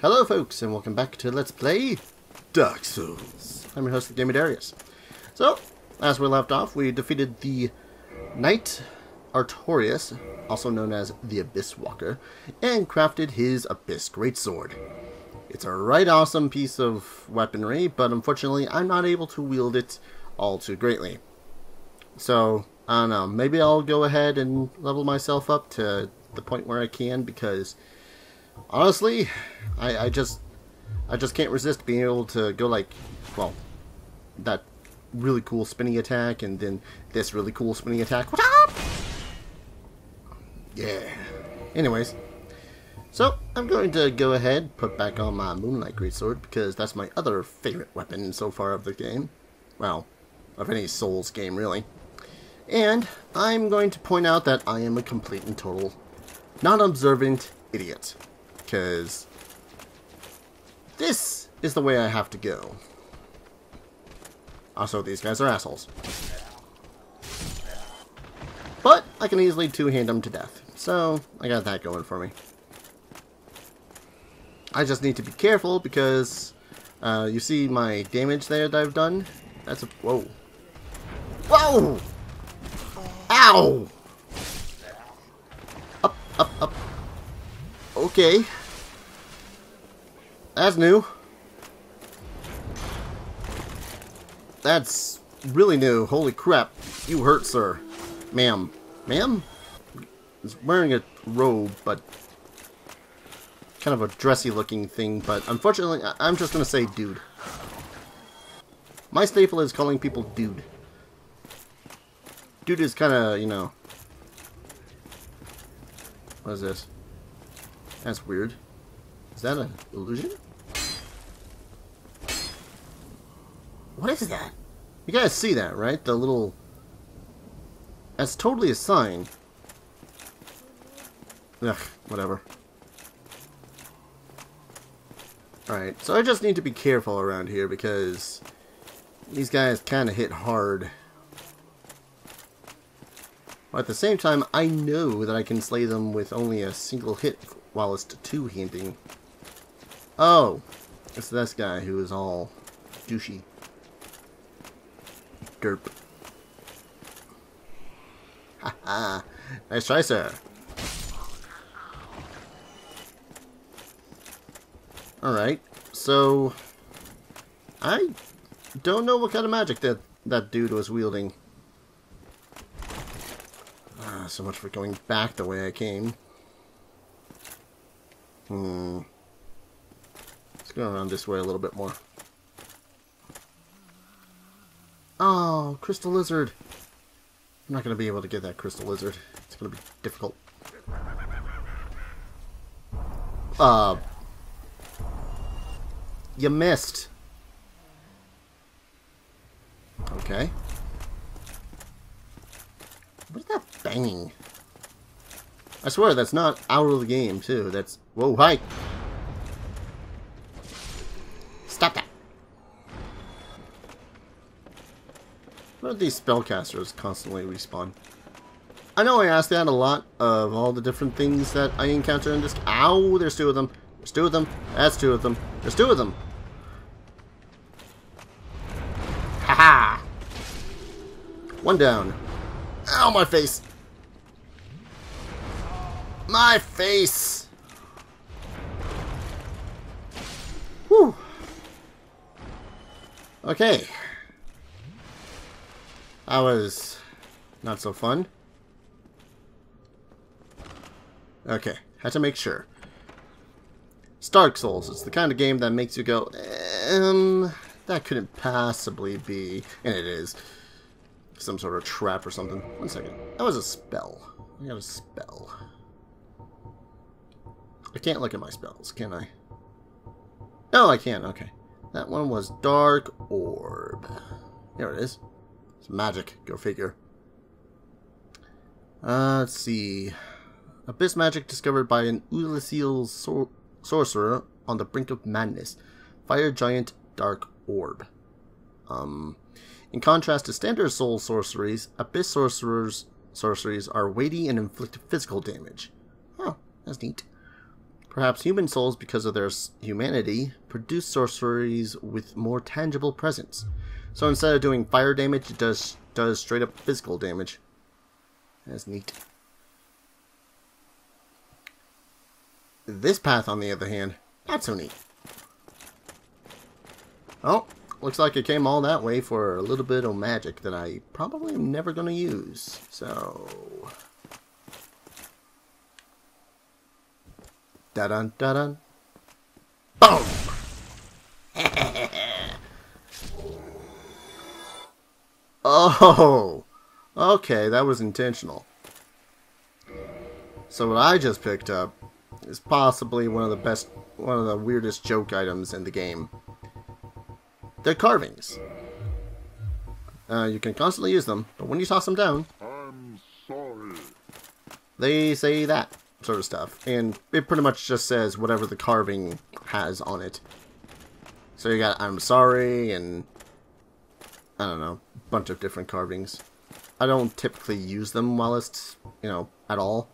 Hello folks, and welcome back to Let's Play Dark Souls. I'm your host, Gamer Darius. So, as we left off, we defeated the Knight Artorias, also known as the Abyss Walker, and crafted his Abyss Greatsword. It's a right awesome piece of weaponry, but unfortunately I'm not able to wield it all too greatly. So, I don't know, maybe I'll go ahead and level myself up to the point where I can, because honestly, I, I just I just can't resist being able to go like, well, that really cool spinning attack and then this really cool spinning attack. Yeah. Anyways, so I'm going to go ahead put back on my Moonlight Greatsword because that's my other favorite weapon so far of the game. Well, of any Souls game really. And I'm going to point out that I am a complete and total non-observant idiot. Because this is the way I have to go. Also, these guys are assholes. But I can easily two-hand them to death. So, I got that going for me. I just need to be careful because uh, you see my damage there that I've done? That's a... Whoa. Whoa! Ow! Up, up, up. Okay. That's new. That's really new. Holy crap. You hurt, sir. Ma'am. Ma'am? He's wearing a robe, but... Kind of a dressy looking thing, but unfortunately, I'm just gonna say dude. My staple is calling people dude. Dude is kind of, you know... What is this? That's weird. Is that an illusion? What is that? You guys see that, right? The little... That's totally a sign. Ugh, whatever. Alright, so I just need to be careful around here because these guys kind of hit hard. But at the same time, I know that I can slay them with only a single hit while it's two-handing. Oh, it's this guy who is all douchey. Derp. Haha, nice try, sir. Alright, so... I don't know what kind of magic that that dude was wielding. Ah, so much for going back the way I came. Hmm. Let's go around this way a little bit more. Crystal lizard. I'm not going to be able to get that crystal lizard. It's going to be difficult. Uh, you missed. Okay. What is that banging? I swear that's not out of the game too. That's whoa, hi. These spellcasters constantly respawn? I know I asked that a lot of all the different things that I encounter in this. Ow, there's two of them. There's two of them. That's two of them. There's two of them. Haha. One down. Ow, my face. My face. Whew. Okay. That was not so fun. Okay, had to make sure. Dark Souls, it's the kind of game that makes you go, um, that couldn't possibly be, and it is. Some sort of trap or something. One second. That was a spell. I got a spell. I can't look at my spells, can I? No, I can't. okay. That one was Dark Orb. There it is. It's magic, go figure. Uh, let's see. Abyss magic discovered by an Oolacile sor sorcerer on the brink of madness. Fire giant Dark Orb. Um, in contrast to standard soul sorceries, Abyss sorcerers sorceries are weighty and inflict physical damage. Oh, that's neat. Perhaps human souls, because of their humanity, produce sorceries with more tangible presence. So instead of doing fire damage, it does does straight up physical damage. That's neat. This path, on the other hand, not so neat. Oh, looks like it came all that way for a little bit of magic that I probably am never going to use. So... Da-dun, da-dun. Boom! oh! Okay, that was intentional. So what I just picked up is possibly one of the best, one of the weirdest joke items in the game. They're carvings. Uh, you can constantly use them, but when you toss them down, I'm sorry. they say that sort of stuff. And it pretty much just says whatever the carving has on it. So you got I'm sorry and I don't know, bunch of different carvings. I don't typically use them while it's, you know, at all.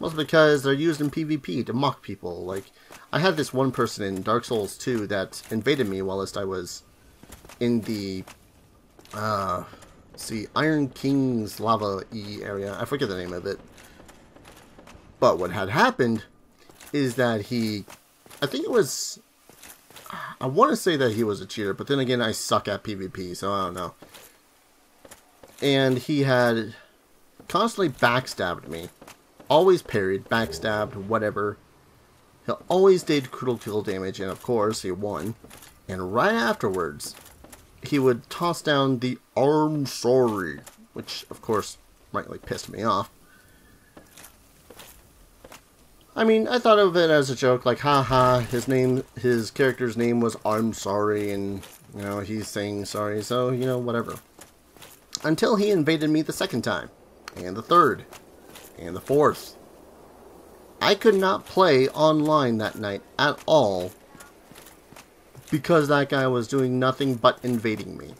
Mostly because they're used in PvP to mock people. Like, I had this one person in Dark Souls 2 that invaded me whilst I was in the, uh, see, Iron King's Lava E area. I forget the name of it. But what had happened is that he, I think it was, I want to say that he was a cheater, but then again, I suck at PvP, so I don't know. And he had constantly backstabbed me. Always parried, backstabbed, whatever. He always did critical kill damage, and of course, he won. And right afterwards, he would toss down the arm sorry, which of course rightly pissed me off. I mean, I thought of it as a joke, like, haha, his name, his character's name was I'm sorry, and, you know, he's saying sorry, so, you know, whatever. Until he invaded me the second time, and the third, and the fourth. I could not play online that night at all because that guy was doing nothing but invading me.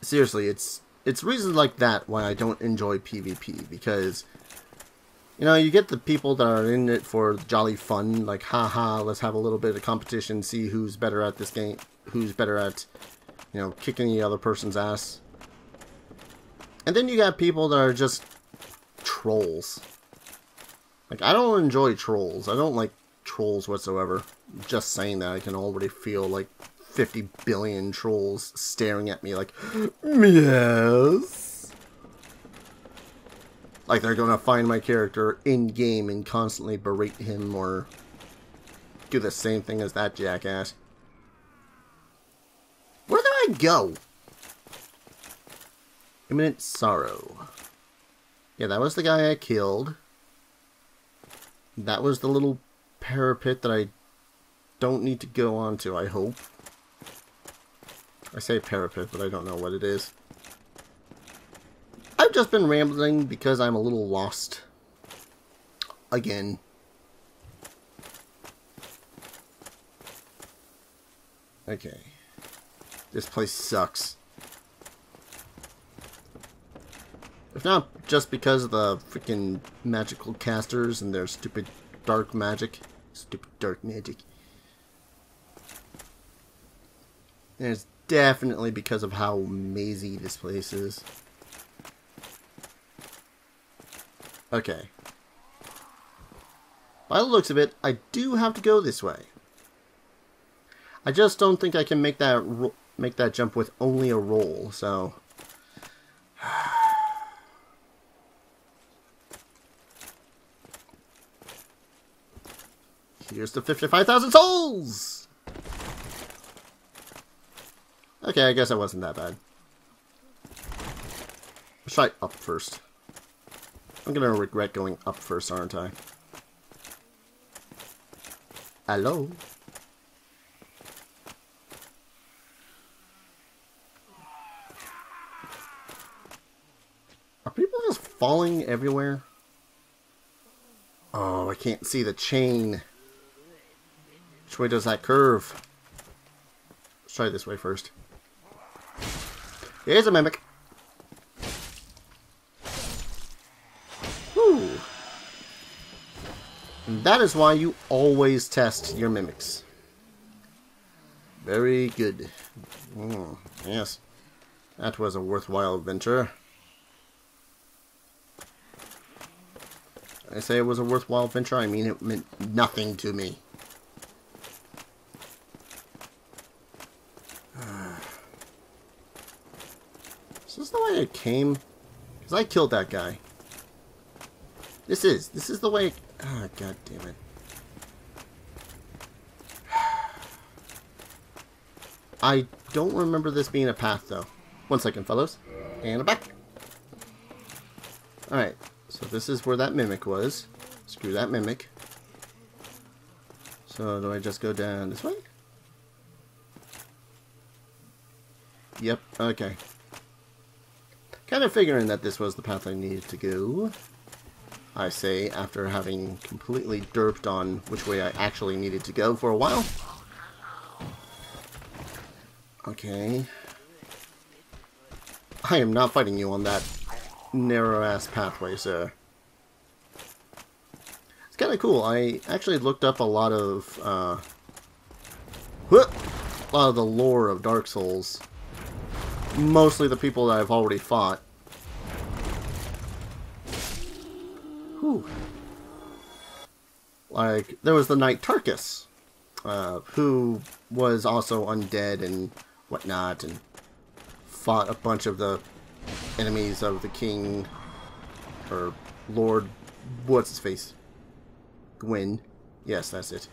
Seriously, it's it's reasons like that why I don't enjoy PvP because you know, you get the people that are in it for jolly fun, like haha, let's have a little bit of competition, see who's better at this game, who's better at, you know, kicking the other person's ass. And then you got people that are just trolls. Like, I don't enjoy trolls. I don't like trolls whatsoever. Just saying that, I can already feel like 50 billion trolls staring at me like, yes. Like they're gonna find my character in-game and constantly berate him or do the same thing as that jackass. Where did I go? Imminent Sorrow. Yeah, that was the guy I killed. That was the little parapet that I don't need to go onto, I hope. I say parapet, but I don't know what it is. I've just been rambling because I'm a little lost. Again. Okay. This place sucks. If not just because of the freaking magical casters and their stupid dark magic. Stupid dark magic. And it's definitely because of how mazy this place is. Okay. By the looks of it, I do have to go this way. I just don't think I can make that make that jump with only a roll, so... Here's the 55,000 souls! Okay, I guess I wasn't that bad. Let's try up first. I'm gonna regret going up first, aren't I? Hello? Are people just falling everywhere? Oh, I can't see the chain. Which way does that curve? Let's try this way first. Here's a mimic. And that is why you always test your mimics. Very good. Mm, yes. That was a worthwhile adventure. I say it was a worthwhile venture, I mean it meant nothing to me. Is this is the way it came? Because I killed that guy. This is. This is the way... Ah, oh, god damn it. I don't remember this being a path, though. One second, fellows. And I'm back. Alright. So this is where that mimic was. Screw that mimic. So do I just go down this way? Yep, okay. Kind of figuring that this was the path I needed to go. I say, after having completely derped on which way I actually needed to go for a while. Okay. I am not fighting you on that narrow-ass pathway, sir. It's kind of cool. I actually looked up a lot of, uh, a lot of the lore of Dark Souls. Mostly the people that I've already fought. Whew. Like, there was the Knight Tarkus, uh, who was also undead and whatnot, and fought a bunch of the enemies of the king, or Lord, what's his face? Gwyn. Yes, that's it.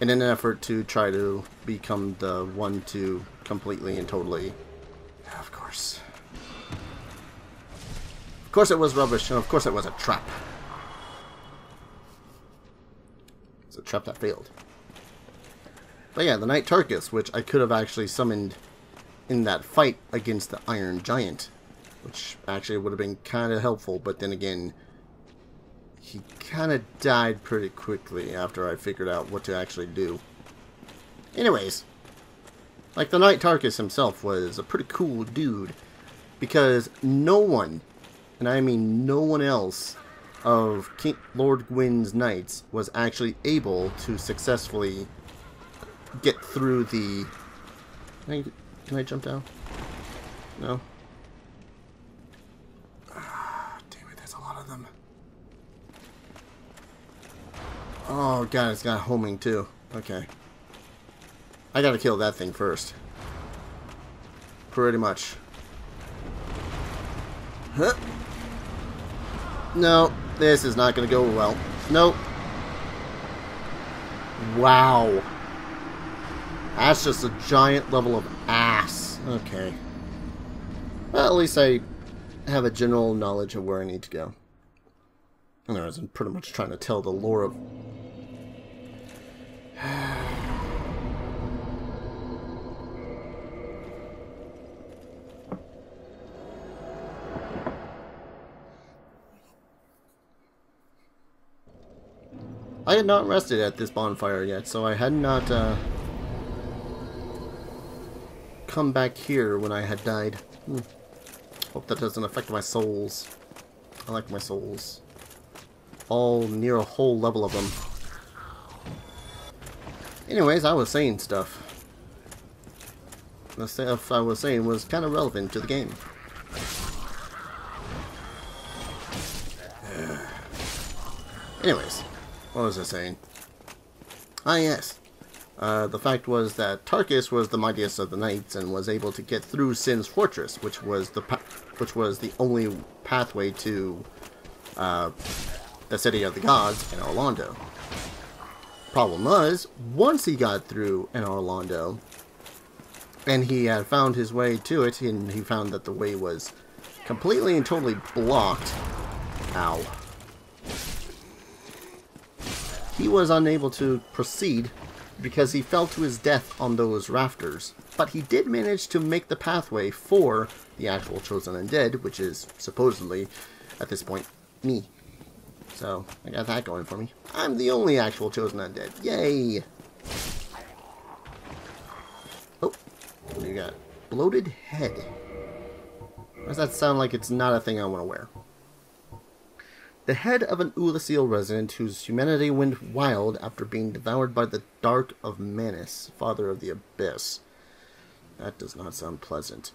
In an effort to try to become the one to completely and totally... Of course. Of course it was rubbish, and of course it was a trap. It's a trap that failed. But yeah, the Knight Tarkus, which I could have actually summoned in that fight against the Iron Giant which actually would have been kind of helpful, but then again, he kind of died pretty quickly after I figured out what to actually do. Anyways, like the Knight Tarkus himself was a pretty cool dude, because no one, and I mean no one else, of King Lord Gwyn's knights was actually able to successfully get through the... Can I, can I jump down? No? Oh god, it's got homing too. Okay. I gotta kill that thing first. Pretty much. Huh. No, this is not gonna go well. Nope. Wow. That's just a giant level of ass. Okay. Well, at least I have a general knowledge of where I need to go. And I was pretty much trying to tell the lore of I had not rested at this bonfire yet, so I had not uh, come back here when I had died. Hmm. Hope that doesn't affect my souls. I like my souls. All near a whole level of them. Anyways, I was saying stuff. The stuff I was saying was kind of relevant to the game. Anyways, what was I saying? Ah, yes. Uh, the fact was that Tarkus was the mightiest of the knights and was able to get through Sen's fortress, which was the which was the only pathway to uh, the city of the gods Anor Londo. Problem was, once he got through Anor Londo, and he had found his way to it, and he found that the way was completely and totally blocked. Ow. He was unable to proceed because he fell to his death on those rafters. But he did manage to make the pathway for the actual Chosen Undead, which is supposedly, at this point, me. So, I got that going for me. I'm the only actual chosen undead. Yay! Oh, what do you got? Bloated head. Does that sound like it's not a thing I want to wear? The head of an Oolacile resident whose humanity went wild after being devoured by the Dark of Manus, father of the Abyss. That does not sound pleasant.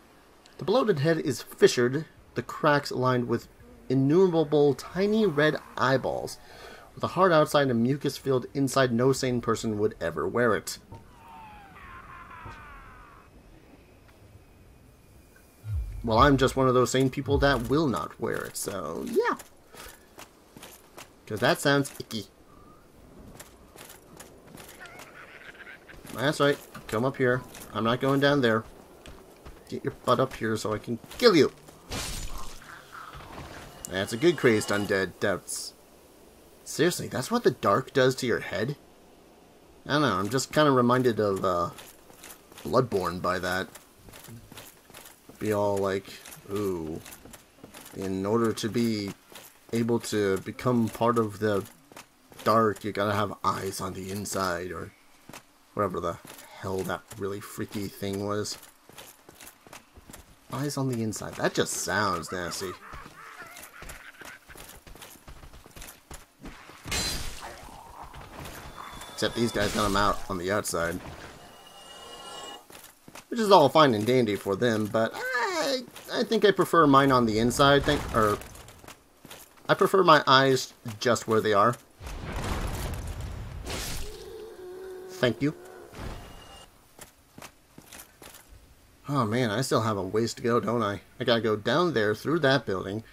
The bloated head is fissured, the cracks lined with innumerable tiny red eyeballs. With a hard outside and a mucus filled inside, no sane person would ever wear it. Well, I'm just one of those sane people that will not wear it, so yeah. Because that sounds icky. That's right. Come up here. I'm not going down there. Get your butt up here so I can kill you. That's a good crazed undead. That's... Seriously, that's what the dark does to your head? I don't know, I'm just kind of reminded of, uh, Bloodborne by that. Be all like, ooh, in order to be able to become part of the dark, you gotta have eyes on the inside, or whatever the hell that really freaky thing was. Eyes on the inside. That just sounds nasty. Except these guys got them out on the outside. Which is all fine and dandy for them, but I, I think I prefer mine on the inside. Think, or I prefer my eyes just where they are. Thank you. Oh man, I still have a ways to go, don't I? I gotta go down there through that building,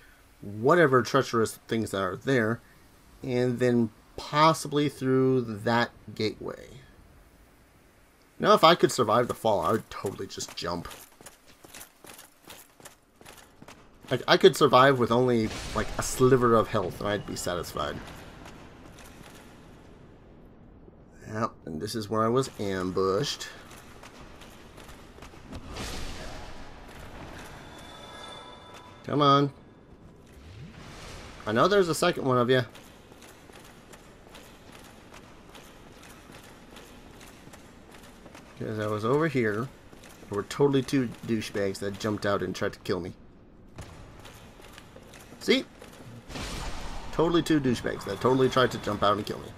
whatever treacherous things that are there, and then possibly through that gateway. Now, if I could survive the fall, I would totally just jump. Like, I could survive with only, like, a sliver of health, and I'd be satisfied. Yep, and this is where I was ambushed. Come on. I know there's a second one of you. Because I was over here. There were totally two douchebags that jumped out and tried to kill me. See? Totally two douchebags that totally tried to jump out and kill me.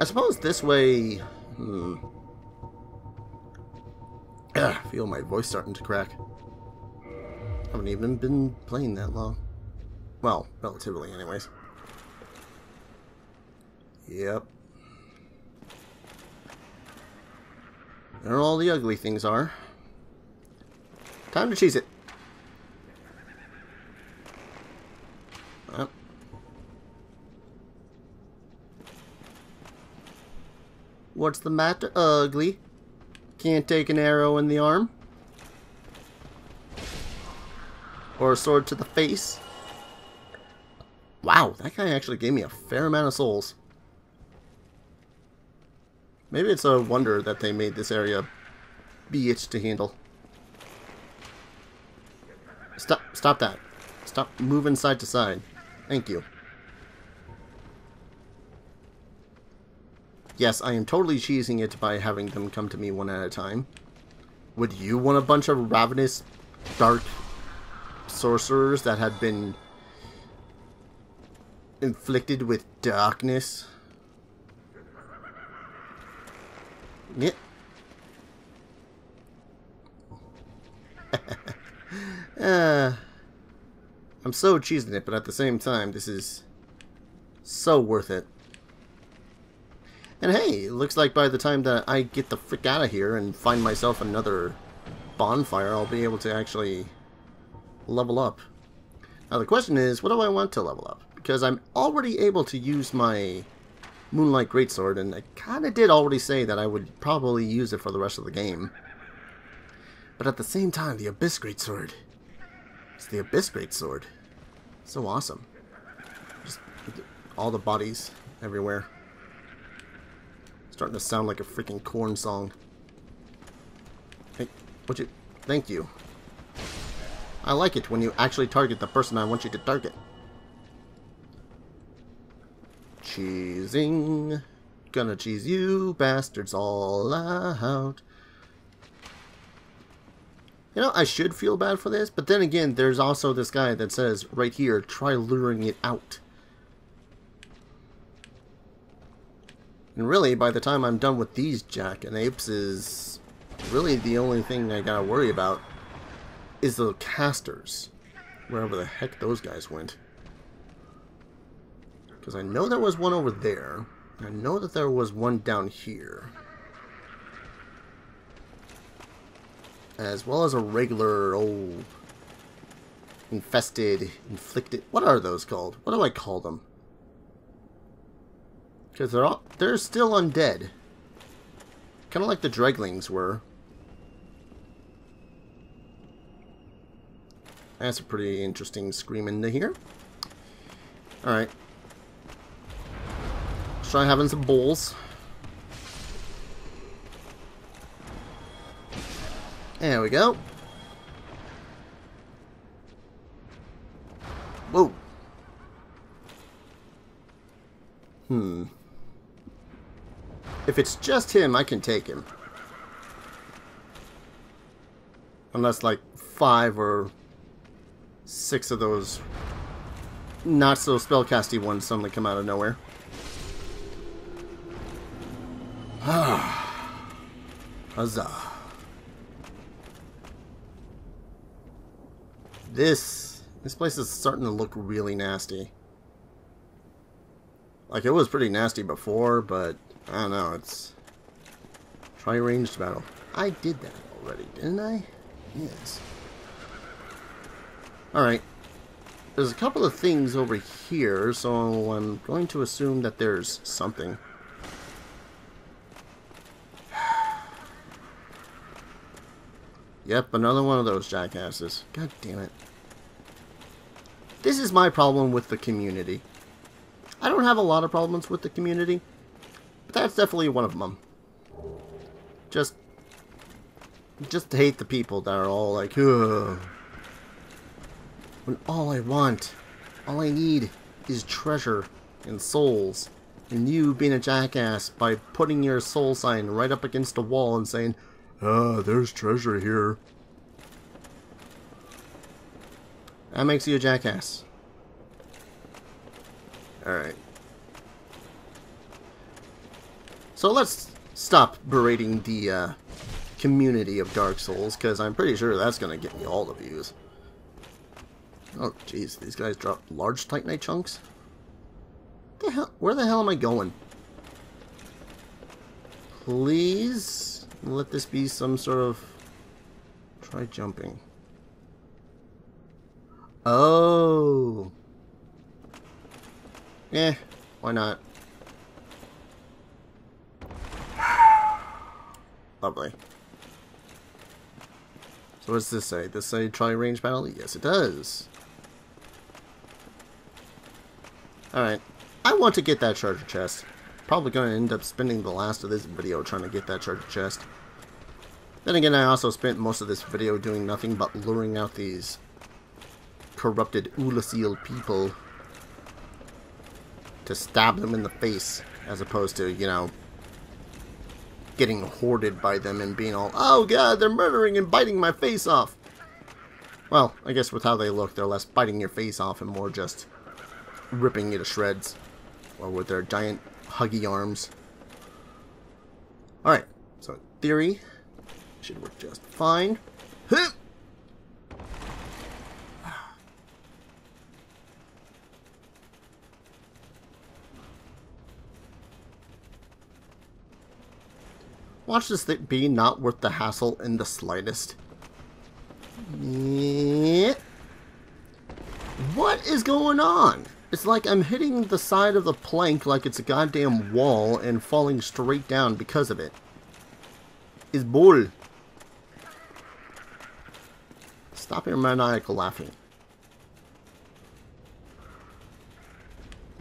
I suppose this way... Hmm. Ugh, I feel my voice starting to crack. I haven't even been playing that long. Well, relatively anyways. Yep. There all the ugly things are. Time to cheese it. What's the matter, ugly? Can't take an arrow in the arm? Or a sword to the face? Wow, that guy actually gave me a fair amount of souls. Maybe it's a wonder that they made this area be bitch to handle. Stop, stop that. Stop moving side to side. Thank you. Yes, I am totally cheesing it by having them come to me one at a time. Would you want a bunch of ravenous, dark sorcerers that had been inflicted with darkness? Yeah. uh, I'm so cheesing it, but at the same time, this is so worth it. And hey, it looks like by the time that I get the frick out of here and find myself another bonfire, I'll be able to actually level up. Now the question is, what do I want to level up? Because I'm already able to use my Moonlight Greatsword, and I kind of did already say that I would probably use it for the rest of the game. But at the same time, the Abyss Greatsword. It's the Abyss Greatsword. So awesome. Just all the bodies everywhere. Starting to sound like a freaking corn song. Hey, what you... Thank you. I like it when you actually target the person I want you to target. Cheesing. Gonna cheese you bastards all out. You know, I should feel bad for this, but then again, there's also this guy that says right here, try luring it out. And really, by the time I'm done with these Jack and Apes is really the only thing I gotta worry about is the casters. Wherever the heck those guys went. Because I know there was one over there. I know that there was one down here. As well as a regular old infested, inflicted. What are those called? What do I call them? Because they're all they're still undead. Kind of like the Dreglings were. That's a pretty interesting scream into here. Alright. Let's try having some bowls. There we go. Whoa. Hmm. If it's just him, I can take him. Unless like five or six of those not so spellcasty ones suddenly come out of nowhere. Huzzah. This this place is starting to look really nasty. Like it was pretty nasty before, but Oh, I don't know, it's try ranged battle. I did that already, didn't I? Yes. Alright. There's a couple of things over here, so I'm going to assume that there's something. Yep, another one of those jackasses. God damn it. This is my problem with the community. I don't have a lot of problems with the community, that's definitely one of them. Just, just hate the people that are all like, Ugh. when all I want, all I need is treasure and souls. And you being a jackass by putting your soul sign right up against a wall and saying, Ah, there's treasure here. That makes you a jackass. Alright. So let's stop berating the uh, community of Dark Souls, because I'm pretty sure that's going to get me all the views. Oh, jeez, these guys drop large Titanite chunks? The hell? Where the hell am I going? Please let this be some sort of... Try jumping. Oh. Eh, why not? Lovely. So what does this say? This say try range battle? Yes, it does. Alright. I want to get that charger chest. Probably going to end up spending the last of this video trying to get that charger chest. Then again, I also spent most of this video doing nothing but luring out these corrupted Oolacile people to stab them in the face, as opposed to, you know, getting hoarded by them and being all, oh god, they're murdering and biting my face off. Well, I guess with how they look, they're less biting your face off and more just ripping you to shreds. Or with their giant huggy arms. Alright, so theory should work just fine. Watch this thing be not worth the hassle in the slightest. What is going on? It's like I'm hitting the side of the plank like it's a goddamn wall and falling straight down because of it. It's bull. Stop your maniacal laughing.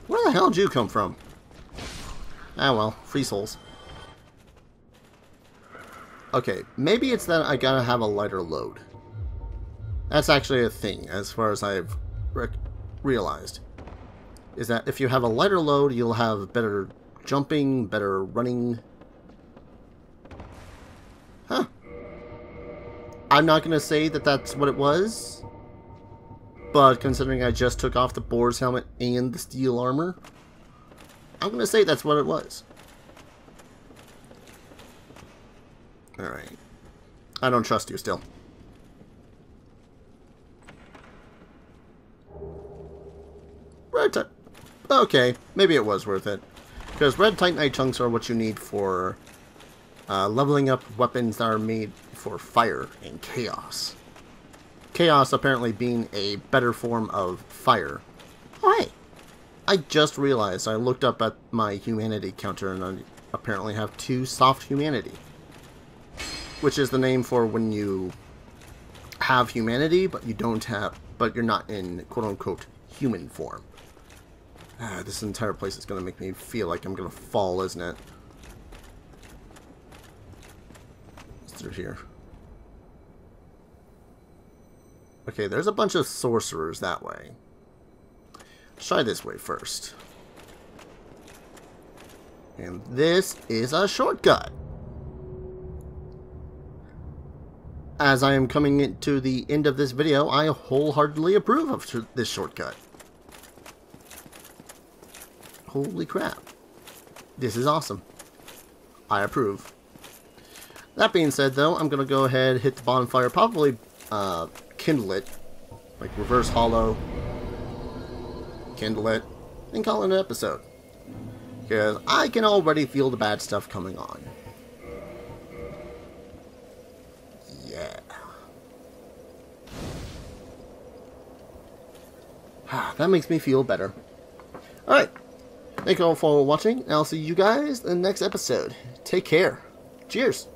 Where the hell did you come from? Ah well, free souls. Okay, maybe it's that I gotta have a lighter load. That's actually a thing, as far as I've realized. Is that if you have a lighter load, you'll have better jumping, better running. Huh. I'm not to say that that's what it was, but considering I just took off the boar's helmet and the steel armor, I'm to say that's what it was. Alright. I don't trust you still. Red Titanite. Okay, maybe it was worth it. Because red Titanite chunks are what you need for uh, leveling up weapons that are made for fire and chaos. Chaos apparently being a better form of fire. Oh, hey! I just realized I looked up at my humanity counter and I apparently have two soft humanity. Which is the name for when you have humanity, but you don't have, but you're not in quote unquote human form. Ah, this entire place is going to make me feel like I'm going to fall, isn't it? What's through here? Okay, there's a bunch of sorcerers that way. Let's try this way first. And this is a shortcut. As I am coming to the end of this video, I wholeheartedly approve of this shortcut. Holy crap. This is awesome. I approve. That being said, though, I'm going to go ahead hit the bonfire, probably uh, kindle it, like reverse hollow, kindle it, and call it an episode. Because I can already feel the bad stuff coming on. Yeah. That makes me feel better. Alright. Thank you all for watching, and I'll see you guys in the next episode. Take care. Cheers.